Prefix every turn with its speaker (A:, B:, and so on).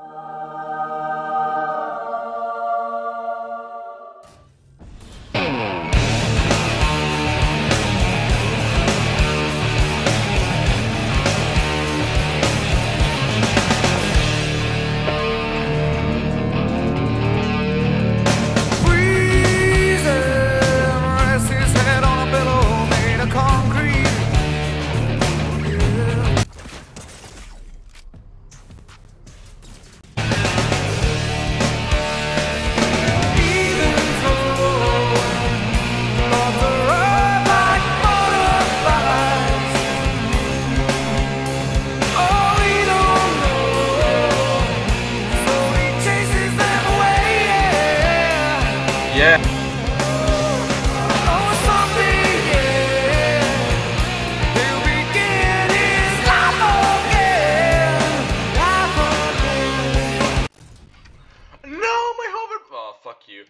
A: Oh. Again.
B: No, my hover. Oh, fuck you.